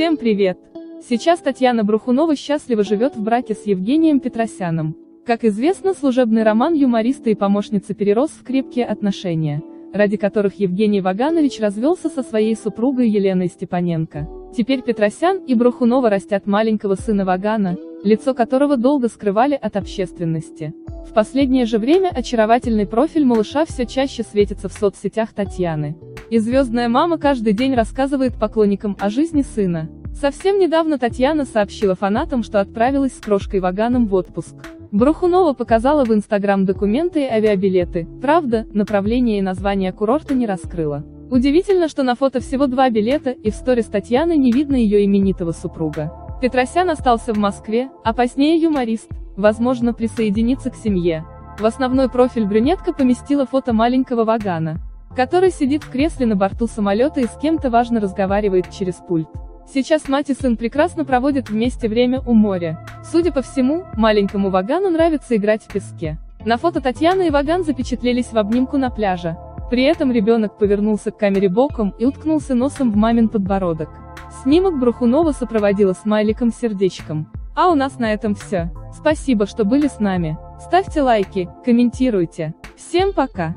Всем привет! Сейчас Татьяна Брухунова счастливо живет в браке с Евгением Петросяном. Как известно, служебный роман юмориста и помощницы перерос в крепкие отношения, ради которых Евгений Ваганович развелся со своей супругой Еленой Степаненко. Теперь Петросян и Брухунова растят маленького сына Вагана, лицо которого долго скрывали от общественности. В последнее же время очаровательный профиль малыша все чаще светится в соцсетях Татьяны. И звездная мама каждый день рассказывает поклонникам о жизни сына. Совсем недавно Татьяна сообщила фанатам, что отправилась с крошкой Ваганом в отпуск. Брухунова показала в Инстаграм документы и авиабилеты, правда, направление и название курорта не раскрыла. Удивительно, что на фото всего два билета, и в сторис Татьяны не видно ее именитого супруга. Петросян остался в Москве, а позднее юморист, возможно, присоединится к семье. В основной профиль брюнетка поместила фото маленького Вагана, который сидит в кресле на борту самолета и с кем-то важно разговаривает через пульт. Сейчас мать и сын прекрасно проводят вместе время у моря. Судя по всему, маленькому Вагану нравится играть в песке. На фото Татьяна и Ваган запечатлелись в обнимку на пляже. При этом ребенок повернулся к камере боком и уткнулся носом в мамин подбородок. Снимок Брухунова сопроводила смайликом-сердечком. А у нас на этом все. Спасибо, что были с нами. Ставьте лайки, комментируйте. Всем пока!